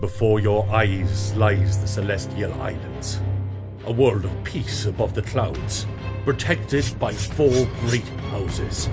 Before your eyes lies the Celestial Islands, a world of peace above the clouds, protected by four great houses.